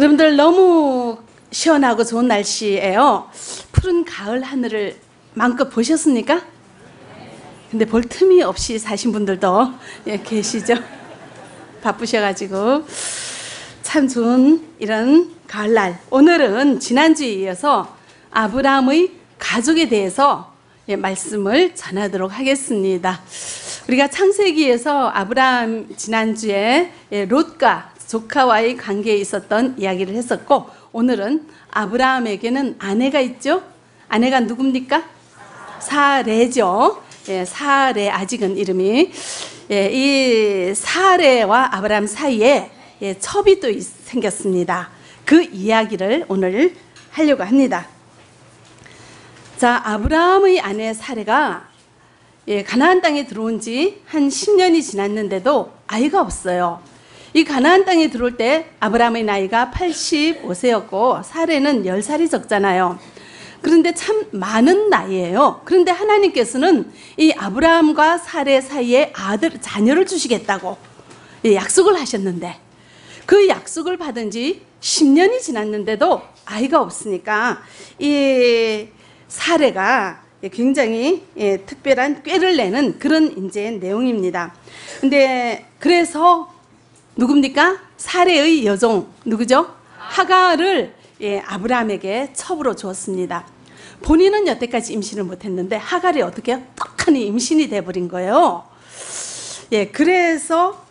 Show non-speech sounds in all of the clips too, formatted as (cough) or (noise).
여러분들 너무 시원하고 좋은 날씨예요. 푸른 가을 하늘을 마음껏 보셨습니까? 근데 볼 틈이 없이 사신 분들도 예, 계시죠? 바쁘셔가지고 참 좋은 이런 가을날. 오늘은 지난주에 이어서 아브라함의 가족에 대해서 예, 말씀을 전하도록 하겠습니다. 우리가 창세기에서 아브라함 지난주에 예, 롯과 조카와의 관계에 있었던 이야기를 했었고 오늘은 아브라함에게는 아내가 있죠. 아내가 누굽니까? 사레죠. 예, 사레 아직은 이름이 예, 이 사레와 아브라함 사이에 예, 첩이 또 있, 생겼습니다. 그 이야기를 오늘 하려고 합니다. 자, 아브라함의 아내 사레가 예, 가나안 땅에 들어온 지 한 10년이 지났는데도 아이가 없어요. 이 가나안 땅에 들어올 때 아브라함의 나이가 85세였고 사례는 10살이 적잖아요. 그런데 참 많은 나이예요. 그런데 하나님께서는 이 아브라함과 사례 사이에 아들 자녀를 주시겠다고 약속을 하셨는데 그 약속을 받은 지 10년이 지났는데도 아이가 없으니까 이 사례가 굉장히 예, 특별한 꾀를 내는 그런 이제 내용입니다. 근데 그래서 누굽니까? 사례의 여종 누구죠? 하가를 예, 아브라함에게 첩으로 주었습니다. 본인은 여태까지 임신을 못했는데 하갈이 어떻게 떡하니 임신이 돼버린 거예요. 예, 그래서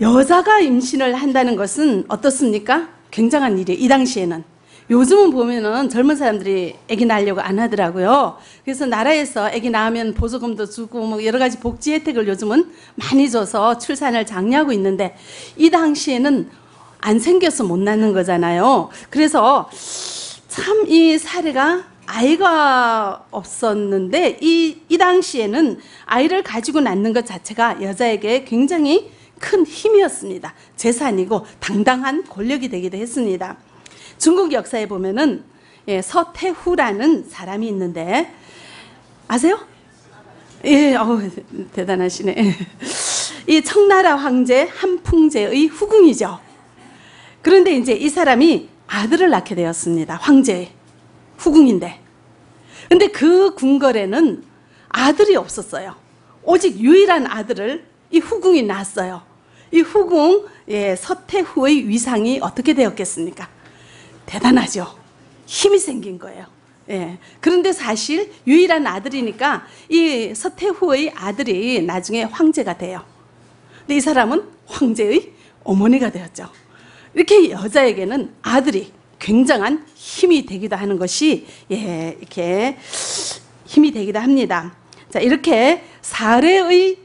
여자가 임신을 한다는 것은 어떻습니까? 굉장한 일이에요. 이 당시에는. 요즘은 보면은 젊은 사람들이 아기 낳으려고 안 하더라고요. 그래서 나라에서 아기 낳으면 보조금도 주고 뭐 여러 가지 복지 혜택을 요즘은 많이 줘서 출산을 장려하고 있는데 이 당시에는 안 생겨서 못 낳는 거잖아요. 그래서 참 이 사례가 아이가 없었는데 이, 이 당시에는 아이를 가지고 낳는 것 자체가 여자에게 굉장히 큰 힘이었습니다. 재산이고 당당한 권력이 되기도 했습니다. 중국 역사에 보면은 예, 서태후라는 사람이 있는데 아세요? 예, 어 대단하시네. 이 청나라 황제 한풍제의 후궁이죠. 그런데 이제 이 사람이 아들을 낳게 되었습니다. 황제의 후궁인데. 근데 그 궁궐에는 아들이 없었어요. 오직 유일한 아들을 이 후궁이 낳았어요. 이 후궁 예, 서태후의 위상이 어떻게 되었겠습니까? 대단하죠. 힘이 생긴 거예요. 예. 그런데 사실 유일한 아들이니까 이 서태후의 아들이 나중에 황제가 돼요. 근데 이 사람은 황제의 어머니가 되었죠. 이렇게 여자에게는 아들이 굉장한 힘이 되기도 하는 것이 예, 이렇게 힘이 되기도 합니다. 자, 이렇게 사례의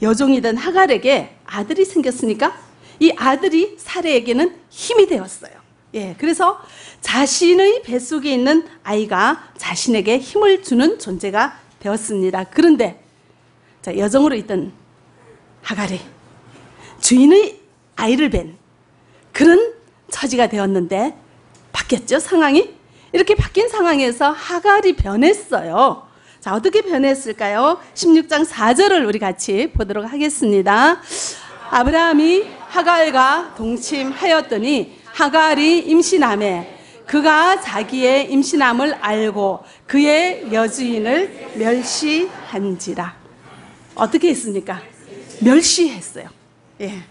여종이던 하갈에게 아들이 생겼으니까 이 아들이 사례에게는 힘이 되었어요. 예, 그래서 자신의 뱃속에 있는 아이가 자신에게 힘을 주는 존재가 되었습니다. 그런데 자, 여정으로 있던 하갈이 주인의 아이를 뵌 그런 처지가 되었는데 바뀌었죠, 상황이? 이렇게 바뀐 상황에서 하갈이 변했어요. 자, 어떻게 변했을까요? 16장 4절을 우리 같이 보도록 하겠습니다. 아브라함이 하갈과 동침하였더니 하갈이 임신함에 그가 자기의 임신함을 알고 그의 여주인을 멸시한지라. 어떻게 했습니까? 멸시했어요. 예.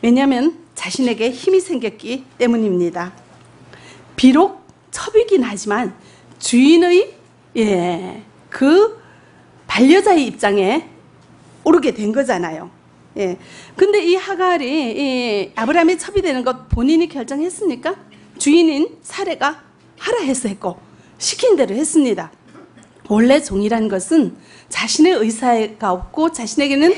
왜냐하면 자신에게 힘이 생겼기 때문입니다. 비록 첩이긴 하지만 주인의 예, 그 반려자의 입장에 오르게 된 거잖아요. 예. 근데 이 하갈이 이 아브라함이 첩이 되는 것 본인이 결정했습니까? 주인인 사례가 하라 해서 했고 시킨 대로 했습니다. 원래 종이란 것은 자신의 의사가 없고 자신에게는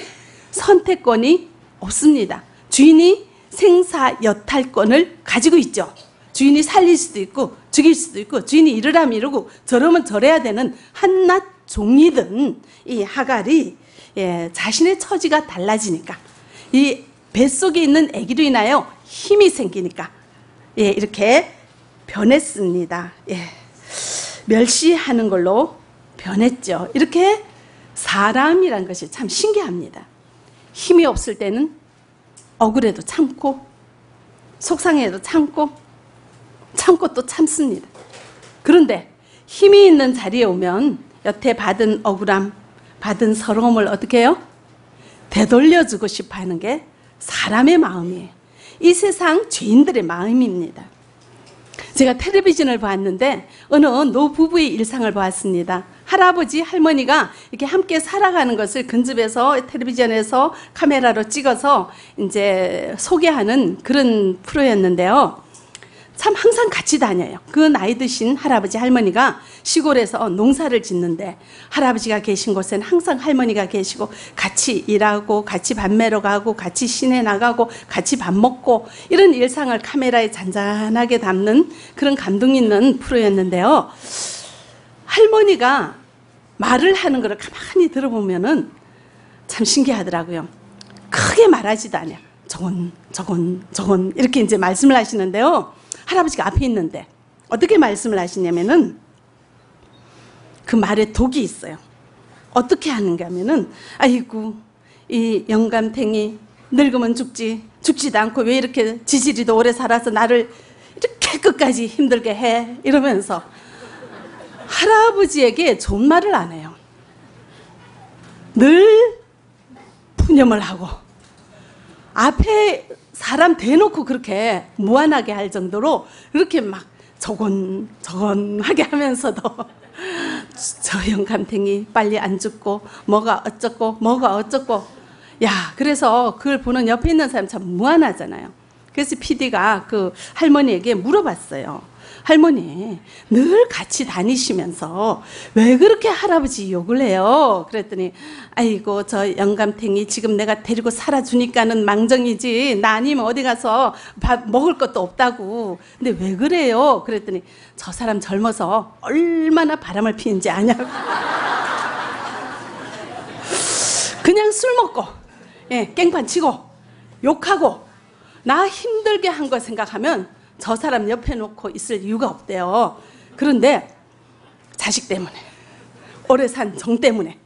선택권이 없습니다. 주인이 생사 여탈권을 가지고 있죠. 주인이 살릴 수도 있고 죽일 수도 있고 주인이 이러라면 이러고 저러면 저래야 되는 한낱 종이든 이 하갈이 예, 자신의 처지가 달라지니까 이 뱃속에 있는 아기로 인하여 힘이 생기니까 예, 이렇게 변했습니다. 예. 멸시하는 걸로 변했죠. 이렇게 사람이란 것이 참 신기합니다. 힘이 없을 때는 억울해도 참고 속상해도 참고 참고 또 참습니다. 그런데 힘이 있는 자리에 오면 여태 받은 억울함, 받은 서러움을 어떻게 해요? 되돌려주고 싶어 하는 게 사람의 마음이에요. 이 세상 죄인들의 마음입니다. 제가 텔레비전을 봤는데 어느 노부부의 일상을 보았습니다. 할아버지, 할머니가 이렇게 함께 살아가는 것을 근접해서 텔레비전에서 카메라로 찍어서 이제 소개하는 그런 프로였는데요. 참 항상 같이 다녀요. 그 나이 드신 할아버지 할머니가 시골에서 농사를 짓는데 할아버지가 계신 곳에는 항상 할머니가 계시고 같이 일하고 같이 밥 매러 가고 같이 시내 나가고 같이 밥 먹고 이런 일상을 카메라에 잔잔하게 담는 그런 감동 있는 프로였는데요. 할머니가 말을 하는 것을 가만히 들어보면은 참 신기하더라고요. 크게 말하지도 않아요. 저건, 저건, 저건 이렇게 이제 말씀을 하시는데요. 할아버지가 앞에 있는데 어떻게 말씀을 하시냐면은 그 말에 독이 있어요. 어떻게 하는가 하면은 아이고 이 영감탱이 늙으면 죽지 죽지도 않고 왜 이렇게 지지리도 오래 살아서 나를 이렇게 끝까지 힘들게 해 이러면서 할아버지에게 좋은 말을 안 해요. 늘 푸념을 하고 앞에 사람 대놓고 그렇게 무한하게 할 정도로 그렇게 막 저건 저건 하게 하면서도 (laughs) 저 영감탱이 빨리 안 죽고 뭐가 어쩌고 뭐가 어쩌고 야 그래서 그걸 보는 옆에 있는 사람 참 무한하잖아요. 그래서 PD가 그 할머니에게 물어봤어요. 할머니 늘 같이 다니시면서 왜 그렇게 할아버지 욕을 해요? 그랬더니 아이고 저 영감탱이 지금 내가 데리고 살아주니까는 망정이지 나 아니면 어디 가서 밥 먹을 것도 없다고 근데 왜 그래요? 그랬더니 저 사람 젊어서 얼마나 바람을 피는지 아냐고 그냥 술 먹고 예, 깽판 치고 욕하고 나 힘들게 한 거 생각하면 저 사람 옆에 놓고 있을 이유가 없대요. 그런데 자식 때문에, 오래 산 정 때문에,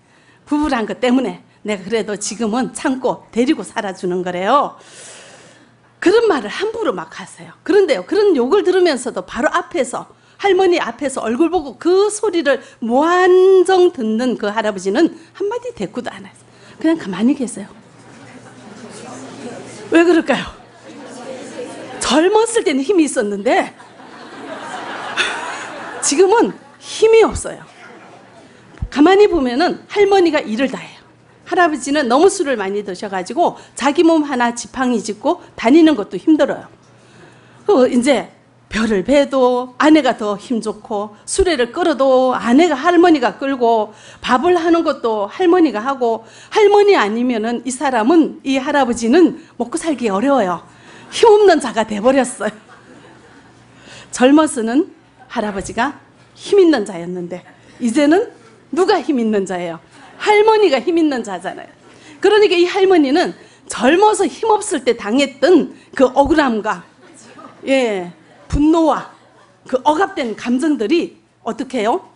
부부란 것 때문에 내가 그래도 지금은 참고 데리고 살아주는 거래요. 그런 말을 함부로 막 하세요. 그런데요, 그런 욕을 들으면서도 바로 앞에서 할머니 앞에서 얼굴 보고 그 소리를 무한정 듣는 그 할아버지는 한마디 대꾸도 안 했어요. 그냥 가만히 계세요. 왜 그럴까요? 젊었을 때는 힘이 있었는데 지금은 힘이 없어요. 가만히 보면은 할머니가 일을 다 해요. 할아버지는 너무 술을 많이 드셔가지고 자기 몸 하나 지팡이 짚고 다니는 것도 힘들어요. 그 이제 별을 베도 아내가 더 힘 좋고 수레를 끌어도 아내가 할머니가 끌고 밥을 하는 것도 할머니가 하고 할머니 아니면은 이 사람은 이 할아버지는 먹고 살기 어려워요. 힘없는 자가 돼버렸어요. 젊어서는 할아버지가 힘 있는 자였는데 이제는 누가 힘 있는 자예요? 할머니가 힘 있는 자잖아요. 그러니까 이 할머니는 젊어서 힘없을 때 당했던 그 억울함과 예, 분노와 그 억압된 감정들이 어떻게 해요?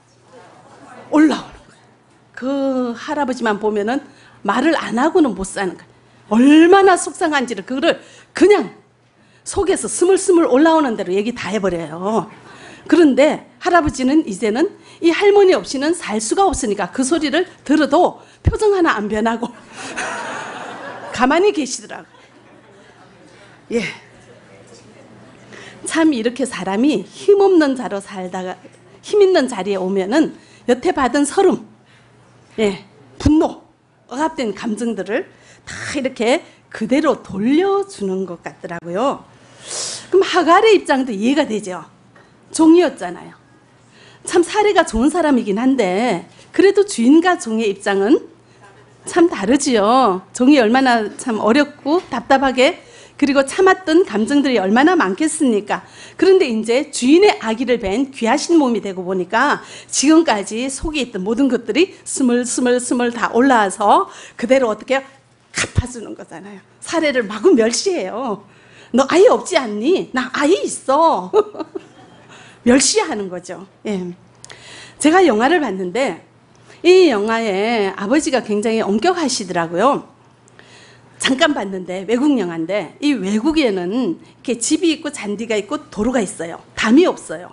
올라오는 거예요. 그 할아버지만 보면은 말을 안 하고는 못 사는 거예요. 얼마나 속상한지를 그거를 그냥 속에서 스물스물 올라오는 대로 얘기 다 해버려요. 그런데 할아버지는 이제는 이 할머니 없이는 살 수가 없으니까 그 소리를 들어도 표정 하나 안 변하고 (laughs) 가만히 계시더라고. 예. 참 이렇게 사람이 힘없는 자로 살다가 힘 있는 자리에 오면은 여태 받은 서름, 예, 분노, 억압된 감정들을 다 이렇게 그대로 돌려주는 것 같더라고요. 그럼 하갈의 입장도 이해가 되죠. 종이었잖아요. 참 사례가 좋은 사람이긴 한데 그래도 주인과 종의 입장은 참 다르지요. 종이 얼마나 참 어렵고 답답하게 그리고 참았던 감정들이 얼마나 많겠습니까? 그런데 이제 주인의 아기를 뵌 귀하신 몸이 되고 보니까 지금까지 속에 있던 모든 것들이 스물스물스물 다 올라와서 그대로 어떻게 갚아주는 거잖아요. 사례를 마구 멸시해요. 너 아이 없지 않니? 나 아이 있어. (laughs) 멸시하는 거죠. 예. 제가 영화를 봤는데 이 영화에 아버지가 굉장히 엄격하시더라고요. 잠깐 봤는데 외국 영화인데 이 외국에는 이렇게 집이 있고 잔디가 있고 도로가 있어요. 담이 없어요.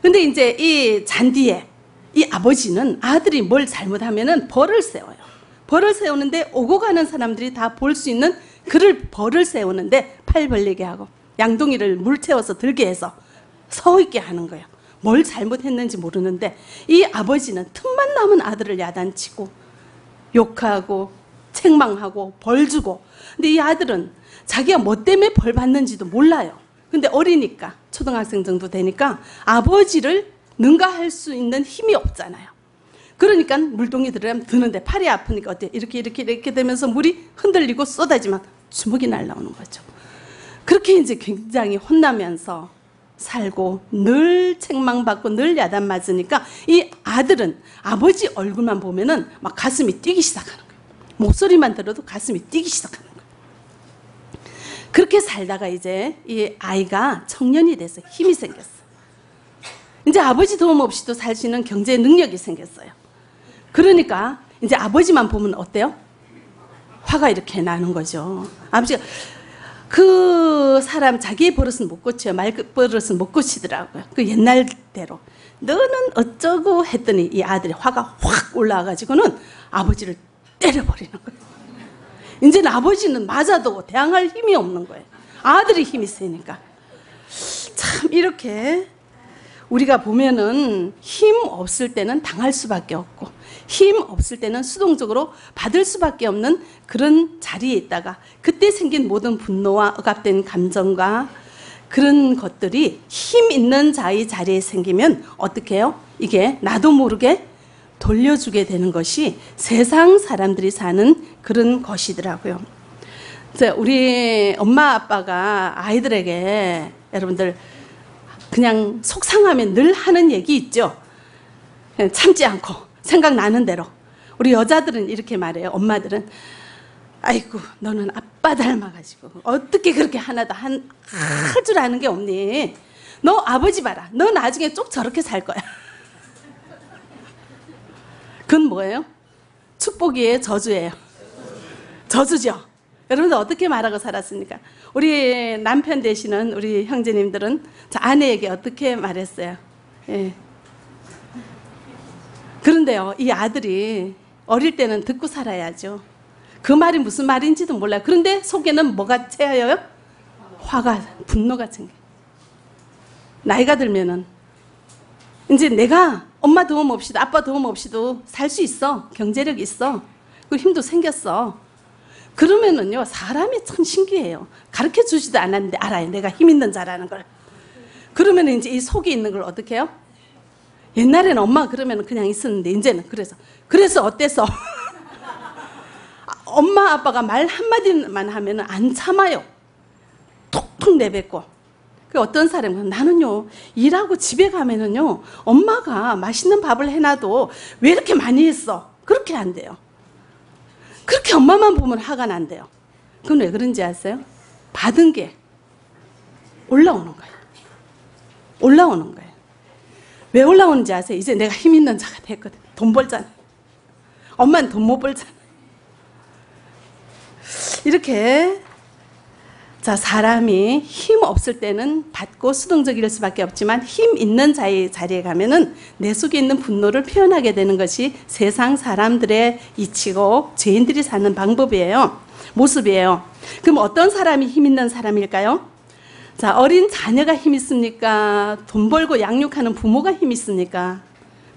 근데 이제 이 잔디에 이 아버지는 아들이 뭘 잘못하면은 벌을 세워요. 벌을 세우는데 오고 가는 사람들이 다 볼 수 있는 그를 벌을 세우는데 팔 벌리게 하고 양동이를 물 채워서 들게 해서 서 있게 하는 거예요. 뭘 잘못했는지 모르는데 이 아버지는 틈만 남은 아들을 야단치고 욕하고 책망하고 벌 주고 근데 이 아들은 자기가 뭐 때문에 벌 받는지도 몰라요. 근데 어리니까 초등학생 정도 되니까 아버지를 능가할 수 있는 힘이 없잖아요. 그러니까 물동이 들어가면 드는데 팔이 아프니까 어때? 이렇게 이렇게 이렇게 되면서 물이 흔들리고 쏟아지면 주먹이 날라오는 거죠. 그렇게 이제 굉장히 혼나면서 살고 늘 책망받고 늘 야단 맞으니까 이 아들은 아버지 얼굴만 보면은 막 가슴이 뛰기 시작하는 거예요. 목소리만 들어도 가슴이 뛰기 시작하는 거예요. 그렇게 살다가 이제 이 아이가 청년이 돼서 힘이 생겼어요. 이제 아버지 도움 없이도 살 수 있는 경제 능력이 생겼어요. 그러니까 이제 아버지만 보면 어때요? 화가 이렇게 나는 거죠. 아버지가 그 사람 자기의 버릇은 못 고쳐요. 말 버릇은 못 고치더라고요. 그 옛날대로. 너는 어쩌고 했더니 이 아들이 화가 확 올라와가지고는 아버지를 때려버리는 거예요. 이제는 아버지는 맞아도 대항할 힘이 없는 거예요. 아들이 힘이 세니까. 참, 이렇게 우리가 보면은 힘 없을 때는 당할 수밖에 없고 힘 없을 때는 수동적으로 받을 수밖에 없는 그런 자리에 있다가 그때 생긴 모든 분노와 억압된 감정과 그런 것들이 힘 있는 자의 자리에 생기면 어떻게 해요? 이게 나도 모르게 돌려주게 되는 것이 세상 사람들이 사는 그런 것이더라고요. 우리 엄마 아빠가 아이들에게 여러분들 그냥 속상하면 늘 하는 얘기 있죠. 참지 않고 생각나는 대로. 우리 여자들은 이렇게 말해요. 엄마들은 아이고 너는 아빠 닮아가지고 어떻게 그렇게 하나도 할줄 아는 게 없니? 너 아버지 봐라. 너 나중에 쭉 저렇게 살 거야. (laughs) 그건 뭐예요? 축복이에요? 저주예요? 저주죠. 여러분들 어떻게 말하고 살았습니까? 우리 남편 되시는 우리 형제님들은 아내에게 어떻게 말했어요? 예. 그런데요, 이 아들이 어릴 때는 듣고 살아야죠. 그 말이 무슨 말인지도 몰라요. 그런데 속에는 뭐가 채여요? 화가, 분노가 생겨. 나이가 들면은 이제 내가 엄마 도움 없이도 아빠 도움 없이도 살 수 있어. 경제력 있어. 그 힘도 생겼어. 그러면은요, 사람이 참 신기해요. 가르쳐 주지도 않았는데 알아요. 내가 힘 있는 자라는 걸. 그러면 이제 이 속에 있는 걸 어떻게 해요? 옛날에는 엄마 그러면 그냥 있었는데, 이제는 그래서. 그래서 어때서? (laughs) 엄마 아빠가 말 한마디만 하면 안 참아요. 톡톡 내뱉고. 그 어떤 사람은 나는요, 일하고 집에 가면은요, 엄마가 맛있는 밥을 해놔도 왜 이렇게 많이 했어? 그렇게 안 돼요. 그렇게 엄마만 보면 화가 난대요. 그건 왜 그런지 아세요? 받은 게 올라오는 거예요. 올라오는 거예요. 왜 올라오는지 아세요? 이제 내가 힘 있는 자가 됐거든. 돈 벌잖아. 엄마는 돈 못 벌잖아. 이렇게 자, 사람이 힘 없을 때는 받고 수동적일 수밖에 없지만 힘 있는 자의 자리에 가면은 내 속에 있는 분노를 표현하게 되는 것이 세상 사람들의 이치고 죄인들이 사는 방법이에요. 모습이에요. 그럼 어떤 사람이 힘 있는 사람일까요? 자, 어린 자녀가 힘 있습니까? 돈 벌고 양육하는 부모가 힘 있습니까?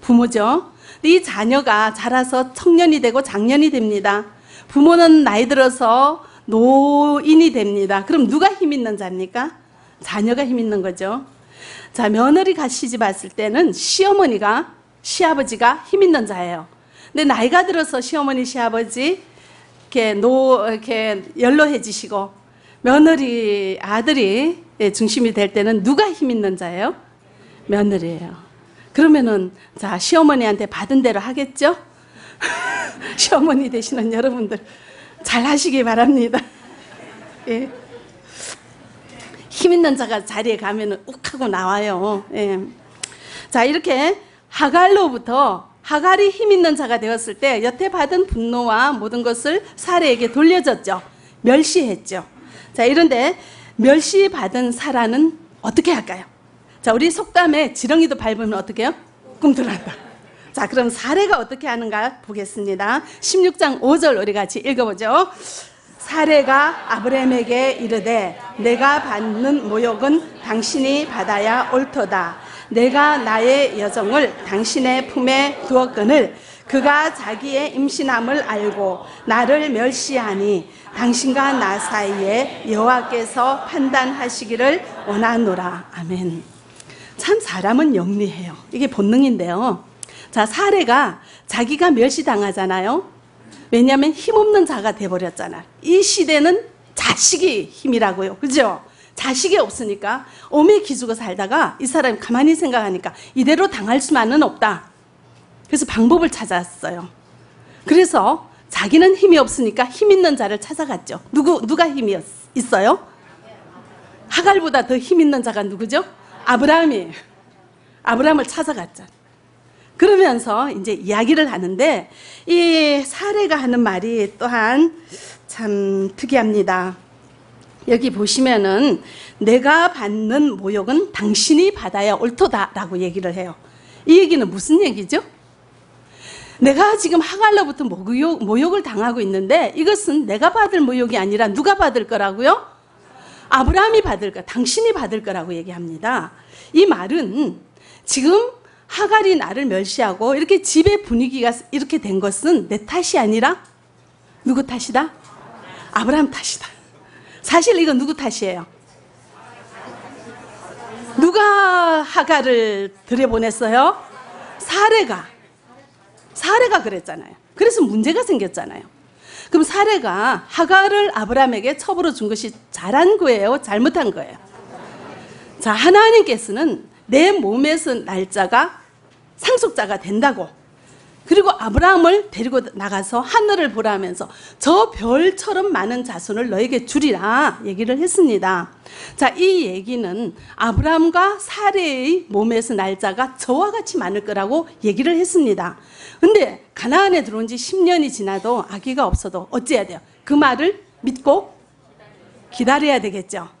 부모죠. 이 자녀가 자라서 청년이 되고 장년이 됩니다. 부모는 나이 들어서 노인이 됩니다. 그럼 누가 힘 있는 자입니까? 자녀가 힘 있는 거죠. 자, 며느리가 시집 왔을 때는 시어머니가, 시아버지가 힘 있는 자예요. 근데 나이가 들어서 시어머니, 시아버지, 이렇게 노, 이렇게 연로해지시고, 며느리, 아들이 중심이 될 때는 누가 힘 있는 자예요? 며느리예요. 그러면은, 자, 시어머니한테 받은 대로 하겠죠? (laughs) 시어머니 되시는 여러분들. 잘 하시기 바랍니다. 예. 힘 있는 자가 자리에 가면 욱 하고 나와요. 예. 자, 이렇게 하갈로부터 하갈이 힘 있는 자가 되었을 때 여태 받은 분노와 모든 것을 사례에게 돌려줬죠. 멸시했죠. 자, 이런데 멸시받은 사라는 어떻게 할까요? 자, 우리 속담에 지렁이도 밟으면 어떻게 해요? 꿈틀한다. 자, 그럼 사례가 어떻게 하는가 보겠습니다. 16장 5절 우리 같이 읽어보죠. 사례가 아브라함에게 이르되 내가 받는 모욕은 당신이 받아야 옳도다. 내가 나의 여정을 당신의 품에 두었거늘 그가 자기의 임신함을 알고 나를 멸시하니 당신과 나 사이에 여호와께서 판단하시기를 원하노라. 아멘. 참 사람은 영리해요. 이게 본능인데요. 자, 사례가 자기가 멸시당하잖아요. 왜냐하면 힘없는 자가 돼버렸잖아. 이 시대는 자식이 힘이라고요. 그죠? 자식이 없으니까 오매 기죽어 살다가 이 사람이 가만히 생각하니까 이대로 당할 수만은 없다. 그래서 방법을 찾았어요. 그래서 자기는 힘이 없으니까 힘 있는 자를 찾아갔죠. 누구 누가 힘이 있어요? 하갈보다 더 힘 있는 자가 누구죠? 아브라함이 아브라함을 찾아갔죠. 그러면서 이제 이야기를 하는데 이 사례가 하는 말이 또한 참 특이합니다. 여기 보시면은 내가 받는 모욕은 당신이 받아야 옳도다라고 얘기를 해요. 이 얘기는 무슨 얘기죠? 내가 지금 하갈로부터 모욕, 모욕을 당하고 있는데 이것은 내가 받을 모욕이 아니라 누가 받을 거라고요? 아브라함이 받을 거, 당신이 받을 거라고 얘기합니다. 이 말은 지금 하갈이 나를 멸시하고 이렇게 집의 분위기가 이렇게 된 것은 내 탓이 아니라 누구 탓이다? 아브라함 탓이다. 사실 이건 누구 탓이에요? 누가 하갈을 들여보냈어요? 사례가. 사례가 그랬잖아요. 그래서 문제가 생겼잖아요. 그럼 사례가 하갈을 아브라함에게 첩으로 준 것이 잘한 거예요? 잘못한 거예요? 자, 하나님께서는 내 몸에서 날짜가 상속자가 된다고. 그리고 아브라함을 데리고 나가서 하늘을 보라 하면서 저 별처럼 많은 자손을 너에게 주리라 얘기를 했습니다. 자, 이 얘기는 아브라함과 사례의 몸에서 날짜가 저와 같이 많을 거라고 얘기를 했습니다. 근데 가나안에 들어온 지 10년이 지나도 아기가 없어도 어찌해야 돼요? 그 말을 믿고 기다려야 되겠죠.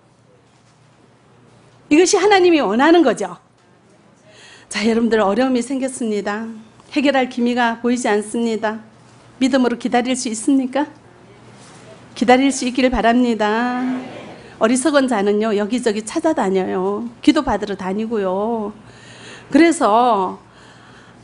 이것이 하나님이 원하는 거죠. 자, 여러분들 어려움이 생겼습니다. 해결할 기미가 보이지 않습니다. 믿음으로 기다릴 수 있습니까? 기다릴 수 있기를 바랍니다. 어리석은 자는요, 여기저기 찾아다녀요. 기도 받으러 다니고요. 그래서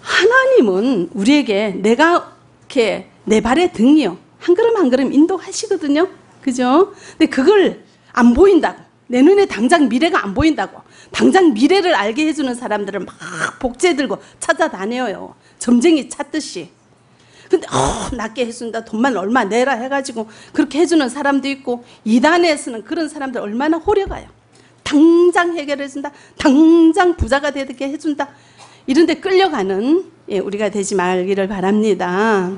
하나님은 우리에게 내가 이렇게 내 발의 등이요. 한 걸음 한 걸음 인도하시거든요. 그죠? 근데 그걸 안 보인다고. 내 눈에 당장 미래가 안 보인다고. 당장 미래를 알게 해주는 사람들을 막 복제 들고 찾아다녀요. 점쟁이 찾듯이. 근데 어, 낫게 해준다. 돈만 얼마 내라 해가지고 그렇게 해주는 사람도 있고 이단에서는 그런 사람들 얼마나 호려가요. 당장 해결해준다. 당장 부자가 되게 해준다. 이런 데 끌려가는 예, 우리가 되지 말기를 바랍니다.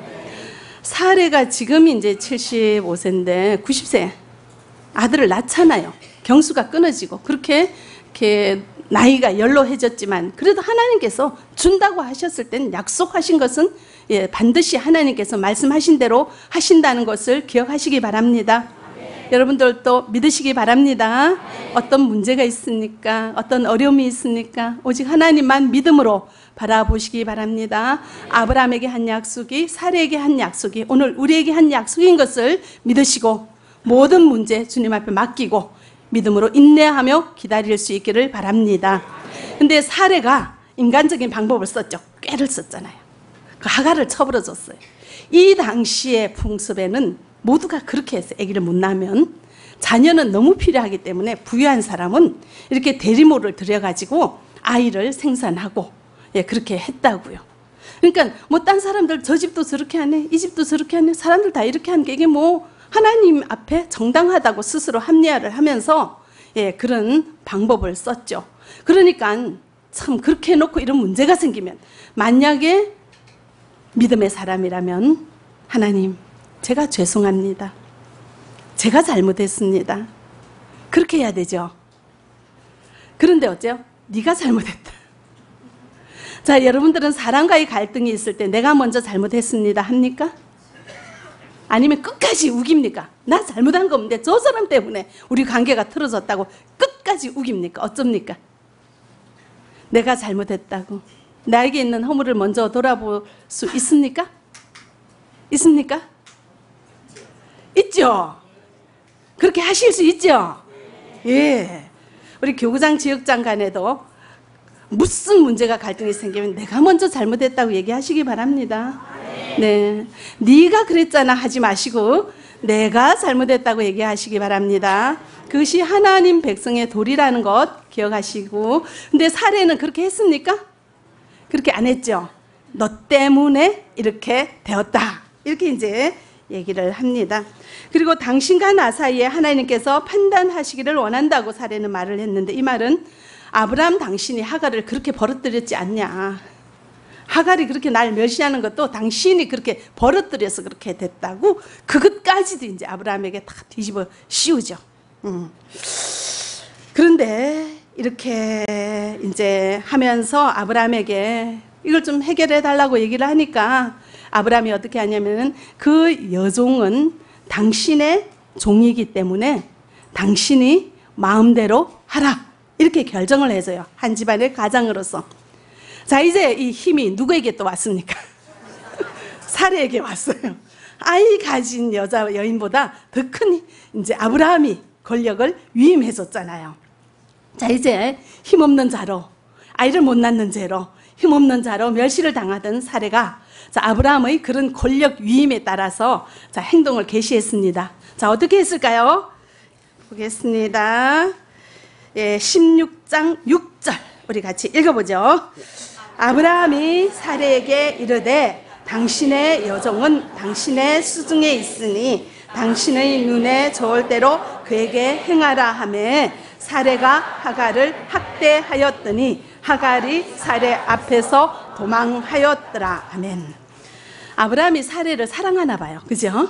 사례가 지금 이제 75세인데 90세 아들을 낳잖아요. 경수가 끊어지고 그렇게 이렇게 나이가 연로해졌지만 그래도 하나님께서 준다고 하셨을 때는 약속하신 것은 예, 반드시 하나님께서 말씀하신 대로 하신다는 것을 기억하시기 바랍니다. 네. 여러분들도 믿으시기 바랍니다. 네. 어떤 문제가 있습니까? 어떤 어려움이 있습니까? 오직 하나님만 믿음으로 바라보시기 바랍니다. 아브라함에게 한 약속이 사례에게 한 약속이 오늘 우리에게 한 약속인 것을 믿으시고 모든 문제 주님 앞에 맡기고 믿음으로 인내하며 기다릴 수 있기를 바랍니다. 근데 사례가 인간적인 방법을 썼죠. 꾀를 썼잖아요. 그 하가를 쳐버려 줬어요. 이 당시의 풍습에는 모두가 그렇게 해서 아기를 못 낳으면 자녀는 너무 필요하기 때문에 부유한 사람은 이렇게 대리모를 들여가지고 아이를 생산하고 예, 그렇게 했다고요. 그러니까 뭐 딴 사람들 저 집도 저렇게 하네, 이 집도 저렇게 하네, 사람들 다 이렇게 하는 게 이게 뭐 하나님 앞에 정당하다고 스스로 합리화를 하면서 예, 그런 방법을 썼죠. 그러니까 참 그렇게 해놓고 이런 문제가 생기면 만약에 믿음의 사람이라면 하나님 제가 죄송합니다. 제가 잘못했습니다. 그렇게 해야 되죠. 그런데 어째요? 네가 잘못했다. 자, 여러분들은 사람과의 갈등이 있을 때 내가 먼저 잘못했습니다 합니까? 아니면 끝까지 우깁니까? 나 잘못한 거 없는데 저 사람 때문에 우리 관계가 틀어졌다고 끝까지 우깁니까? 어쩝니까? 내가 잘못했다고 나에게 있는 허물을 먼저 돌아볼 수 있습니까? 있습니까? 있죠. 그렇게 하실 수 있죠. 예. 우리 교구장 지역장 간에도 무슨 문제가 갈등이 생기면 내가 먼저 잘못했다고 얘기하시기 바랍니다. 네. 네가 그랬잖아 하지 마시고 내가 잘못했다고 얘기하시기 바랍니다. 그것이 하나님 백성의 도리라는 것 기억하시고 근데 사례는 그렇게 했습니까? 그렇게 안 했죠. 너 때문에 이렇게 되었다. 이렇게 이제 얘기를 합니다. 그리고 당신과 나 사이에 하나님께서 판단하시기를 원한다고 사례는 말을 했는데 이 말은 아브라함 당신이 하가를 그렇게 버릇들였지 않냐. 하갈이 그렇게 날 멸시하는 것도 당신이 그렇게 버릇들여서 그렇게 됐다고 그것까지도 이제 아브라함에게 다 뒤집어 씌우죠. 음. 그런데 이렇게 이제 하면서 아브라함에게 이걸 좀 해결해 달라고 얘기를 하니까 아브라함이 어떻게 하냐면은 그 여종은 당신의 종이기 때문에 당신이 마음대로 하라. 이렇게 결정을 해줘요. 한 집안의 가장으로서. 자, 이제 이 힘이 누구에게 또 왔습니까? (laughs) 사례에게 왔어요. 아이 가진 여자 여인보다 더 큰 이제 아브라함이 권력을 위임해 줬잖아요. 자, 이제 힘없는 자로 아이를 못 낳는 죄로 힘없는 자로 멸시를 당하던 사례가 자, 아브라함의 그런 권력 위임에 따라서 자, 행동을 개시했습니다. 자, 어떻게 했을까요? 보겠습니다. 예, 16장 6절 우리 같이 읽어보죠. 아브라함이 사례에게 이르되 당신의 여종은 당신의 수중에 있으니 당신의 눈에 좋을 대로 그에게 행하라 하매 사례가 하가를 학대하였더니 하갈이 사례 앞에서 도망하였더라. 아멘. 아브라함이 사례를 사랑하나 봐요. 그죠?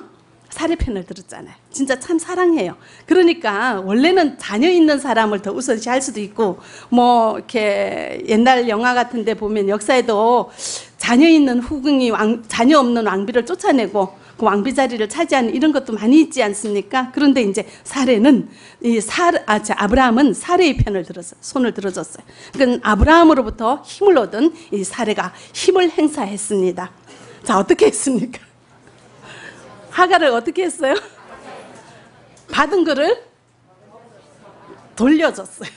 사례 편을 들었잖아요. 진짜 참 사랑해요. 그러니까 원래는 자녀 있는 사람을 더 우선시할 수도 있고 뭐 이렇게 옛날 영화 같은데 보면 역사에도 자녀 있는 후궁이 왕, 자녀 없는 왕비를 쫓아내고 그 왕비 자리를 차지하는 이런 것도 많이 있지 않습니까? 그런데 이제 사례는 이 사, 아, 아브라함은 사례의 편을 들었어 손을 들어줬어요. 그러니까 아브라함으로부터 힘을 얻은 이 사례가 힘을 행사했습니다. 자, 어떻게 했습니까? 하가를 어떻게 했어요? (laughs) 받은 거를 돌려줬어요.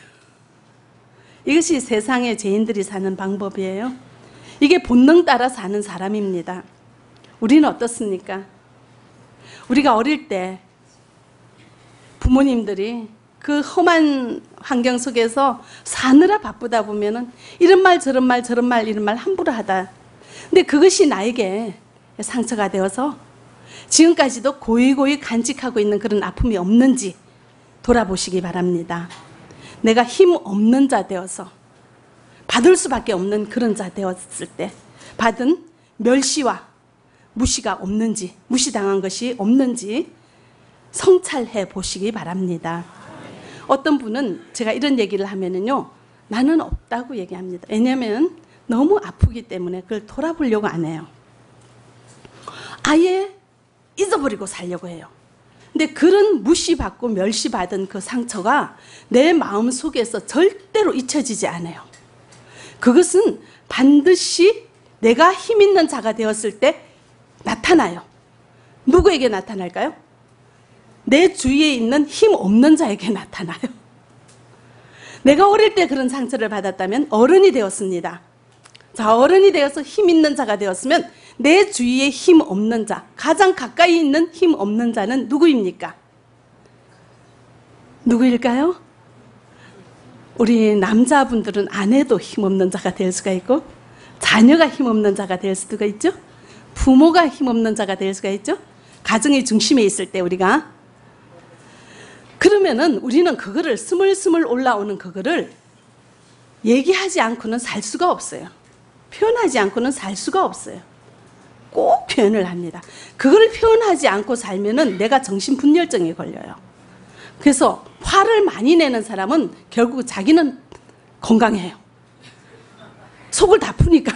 이것이 세상의 죄인들이 사는 방법이에요. 이게 본능 따라 사는 사람입니다. 우리는 어떻습니까? 우리가 어릴 때 부모님들이 그 험한 환경 속에서 사느라 바쁘다 보면은 이런 말 저런 말 저런 말 이런 말 함부로 하다. 근데 그것이 나에게 상처가 되어서 지금까지도 고이고이 간직하고 있는 그런 아픔이 없는지 돌아보시기 바랍니다. 내가 힘 없는 자 되어서 받을 수밖에 없는 그런 자 되었을 때 받은 멸시와 무시가 없는지, 무시당한 것이 없는지 성찰해 보시기 바랍니다. 어떤 분은 제가 이런 얘기를 하면은요, 나는 없다고 얘기합니다. 왜냐면 너무 아프기 때문에 그걸 돌아보려고 안 해요. 아예 잊어버리고 살려고 해요. 근데 그런 무시받고 멸시받은 그 상처가 내 마음 속에서 절대로 잊혀지지 않아요. 그것은 반드시 내가 힘 있는 자가 되었을 때 나타나요. 누구에게 나타날까요? 내 주위에 있는 힘 없는 자에게 나타나요. 내가 어릴 때 그런 상처를 받았다면 어른이 되었습니다. 자, 어른이 되어서 힘 있는 자가 되었으면 내 주위에 힘 없는 자, 가장 가까이 있는 힘 없는 자는 누구입니까? 누구일까요? 우리 남자분들은 아내도 힘 없는 자가 될 수가 있고, 자녀가 힘 없는 자가 될 수가 있죠? 부모가 힘없는 자가 될 수가 있죠. 가정의 중심에 있을 때 우리가 그러면은 우리는 그거를 스물스물 올라오는 그거를 얘기하지 않고는 살 수가 없어요. 표현하지 않고는 살 수가 없어요. 꼭 표현을 합니다. 그걸 표현하지 않고 살면은 내가 정신분열증에 걸려요. 그래서 화를 많이 내는 사람은 결국 자기는 건강해요. 속을 다 푸니까.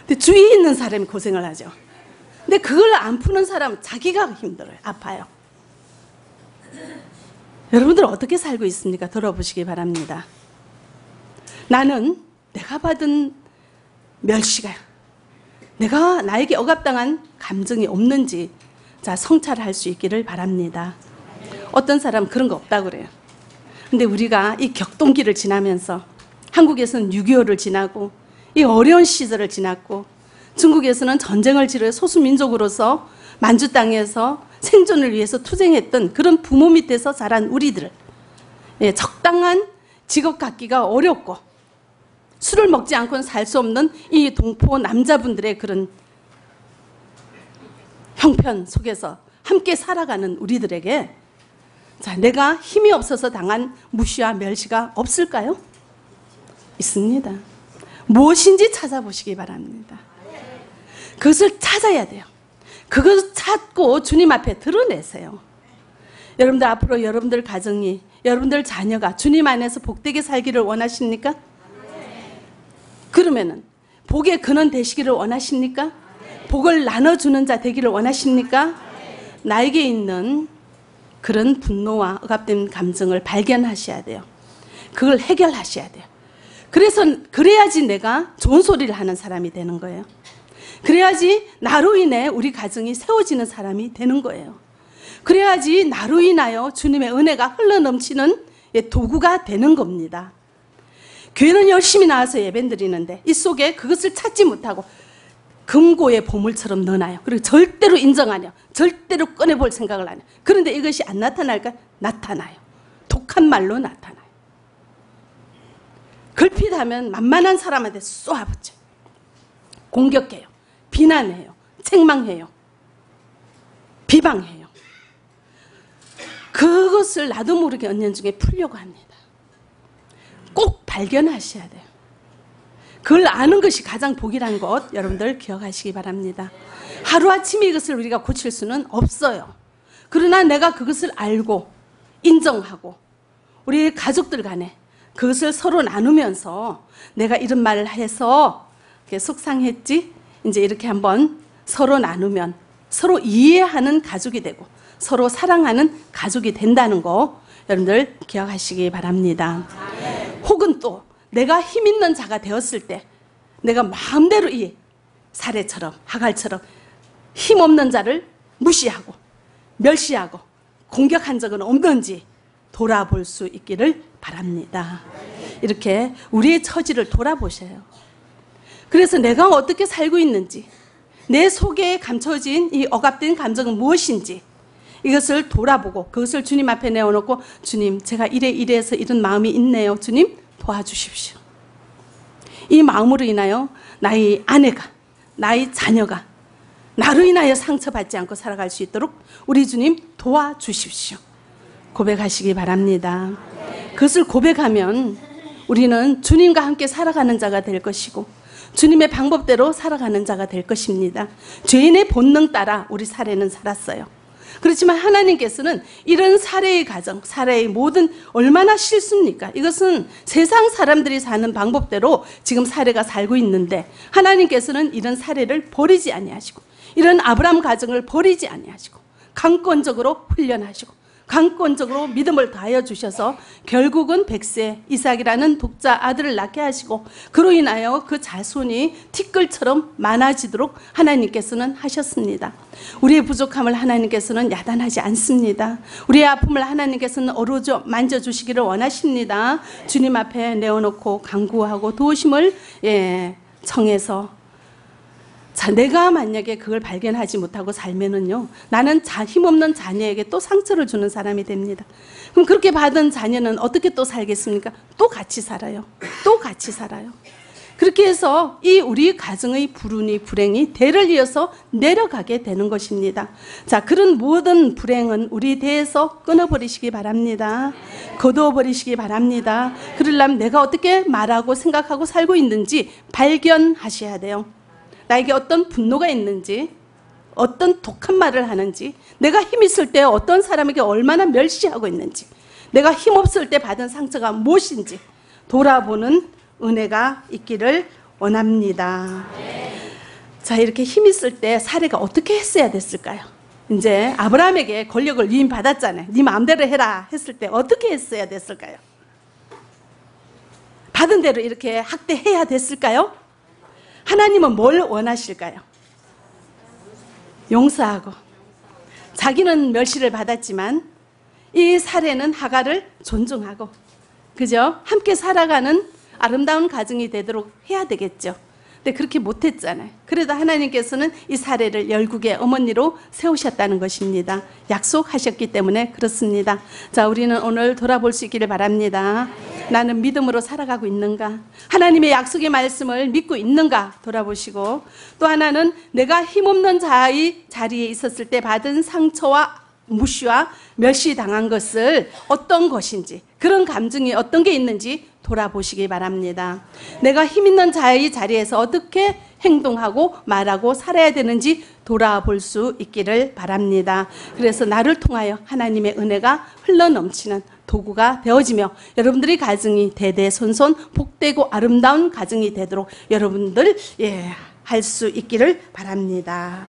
근데 주위에 있는 사람이 고생을 하죠. 근데 그걸 안 푸는 사람은 자기가 힘들어요. 아파요. 여러분들 어떻게 살고 있습니까? 들어보시기 바랍니다. 나는 내가 받은 멸시가 내가 나에게 억압당한 감정이 없는지 자 성찰할 수 있기를 바랍니다. 어떤 사람 그런 거 없다 그래요. 근데 우리가 이 격동기를 지나면서 한국에서는 6.25를 지나고 이 어려운 시절을 지났고 중국에서는 전쟁을 치르 소수민족으로서 만주 땅에서 생존을 위해서 투쟁했던 그런 부모 밑에서 자란 우리들 예, 적당한 직업 갖기가 어렵고 술을 먹지 않고는 살 수 없는 이 동포 남자분들의 그런 형편 속에서 함께 살아가는 우리들에게 자, 내가 힘이 없어서 당한 무시와 멸시가 없을까요? 있습니다. 무엇인지 찾아보시기 바랍니다. 그것을 찾아야 돼요. 그것을 찾고 주님 앞에 드러내세요. 여러분들 앞으로 여러분들 가정이 여러분들 자녀가 주님 안에서 복되게 살기를 원하십니까? 그러면은 복의 근원 되시기를 원하십니까? 복을 나눠주는 자 되기를 원하십니까? 나에게 있는 그런 분노와 억압된 감정을 발견하셔야 돼요. 그걸 해결하셔야 돼요. 그래서 그래야지 내가 좋은 소리를 하는 사람이 되는 거예요. 그래야지 나로 인해 우리 가정이 세워지는 사람이 되는 거예요. 그래야지 나로 인하여 주님의 은혜가 흘러넘치는 도구가 되는 겁니다. 교회는 열심히 나와서 예배 드리는데 이 속에 그것을 찾지 못하고 금고의 보물처럼 넣어놔요. 그리고 절대로 인정하냐. 절대로 꺼내볼 생각을 안 해요. 그런데 이것이 안 나타날까? 나타나요. 독한 말로 나타나요. 걸핏하면 만만한 사람한테 쏘아붙여. 공격해요. 비난해요. 책망해요. 비방해요. 그것을 나도 모르게 언년 중에 풀려고 합니다. 꼭 발견하셔야 돼요. 그걸 아는 것이 가장 복이라는 것 여러분들 기억하시기 바랍니다. 하루아침에 이것을 우리가 고칠 수는 없어요. 그러나 내가 그것을 알고 인정하고 우리 가족들 간에 그것을 서로 나누면서 내가 이런 말을 해서 속상했지? 이제 이렇게 한번 서로 나누면 서로 이해하는 가족이 되고 서로 사랑하는 가족이 된다는 거 여러분들 기억하시기 바랍니다. 혹은 또 내가 힘 있는 자가 되었을 때 내가 마음대로 이 사례처럼 하갈처럼 힘 없는 자를 무시하고 멸시하고 공격한 적은 없는지 돌아볼 수 있기를 바랍니다. 이렇게 우리의 처지를 돌아보셔요. 그래서 내가 어떻게 살고 있는지, 내 속에 감춰진 이 억압된 감정은 무엇인지, 이것을 돌아보고 그것을 주님 앞에 내어놓고 주님 제가 이래 이래해서 이런 마음이 있네요. 주님 도와주십시오. 이 마음으로 인하여 나의 아내가 나의 자녀가 나로 인하여 상처받지 않고 살아갈 수 있도록 우리 주님 도와주십시오. 고백하시기 바랍니다. 그것을 고백하면 우리는 주님과 함께 살아가는 자가 될 것이고 주님의 방법대로 살아가는 자가 될 것입니다. 죄인의 본능 따라 우리 사례는 살았어요. 그렇지만 하나님께서는 이런 사례의 가정, 사례의 모든 얼마나 싫습니까? 이것은 세상 사람들이 사는 방법대로 지금 사례가 살고 있는데 하나님께서는 이런 사례를 버리지 아니하시고 이런 아브라함 가정을 버리지 아니하시고 강권적으로 훈련하시고 강권적으로 믿음을 다하여 주셔서 결국은 백세 이삭이라는 독자 아들을 낳게 하시고 그로 인하여 그 자손이 티끌처럼 많아지도록 하나님께서는 하셨습니다. 우리의 부족함을 하나님께서는 야단하지 않습니다. 우리의 아픔을 하나님께서는 어루져 만져주시기를 원하십니다. 주님 앞에 내어놓고 강구하고 도우심을 예, 청해서 자, 내가 만약에 그걸 발견하지 못하고 살면은요, 나는 자, 힘없는 자녀에게 또 상처를 주는 사람이 됩니다. 그럼 그렇게 받은 자녀는 어떻게 또 살겠습니까? 또 같이 살아요. 또 같이 살아요. 그렇게 해서 이 우리 가정의 불운이 불행이 대를 이어서 내려가게 되는 것입니다. 자, 그런 모든 불행은 우리 대에서 끊어버리시기 바랍니다. 거두어버리시기 바랍니다. 그러려면 내가 어떻게 말하고 생각하고 살고 있는지 발견하셔야 돼요. 나에게 어떤 분노가 있는지, 어떤 독한 말을 하는지, 내가 힘 있을 때 어떤 사람에게 얼마나 멸시하고 있는지, 내가 힘 없을 때 받은 상처가 무엇인지 돌아보는 은혜가 있기를 원합니다. 자, 이렇게 힘 있을 때 사례가 어떻게 했어야 됐을까요? 이제 아브라함에게 권력을 님 받았잖아요. 네 마음대로 해라 했을 때 어떻게 했어야 됐을까요? 받은 대로 이렇게 학대해야 됐을까요? 하나님은 뭘 원하실까요? 용서하고 자기는 멸시를 받았지만 이 사례는 하가를 존중하고 그죠? 함께 살아가는 아름다운 가정이 되도록 해야 되겠죠. 근데 그렇게 못했잖아요. 그래도 하나님께서는 이 사례를 열국의 어머니로 세우셨다는 것입니다. 약속하셨기 때문에 그렇습니다. 자, 우리는 오늘 돌아볼 수 있기를 바랍니다. 나는 믿음으로 살아가고 있는가? 하나님의 약속의 말씀을 믿고 있는가? 돌아보시고 또 하나는 내가 힘없는 자의 자리에 있었을 때 받은 상처와 무시와 멸시당한 것을 어떤 것인지 그런 감정이 어떤 게 있는지 돌아보시기 바랍니다. 내가 힘 있는 자의 자리에서 어떻게 행동하고 말하고 살아야 되는지 돌아볼 수 있기를 바랍니다. 그래서 나를 통하여 하나님의 은혜가 흘러 넘치는 도구가 되어지며 여러분들의 가정이 대대손손 복되고 아름다운 가정이 되도록 여러분들 예, 할 수 있기를 바랍니다.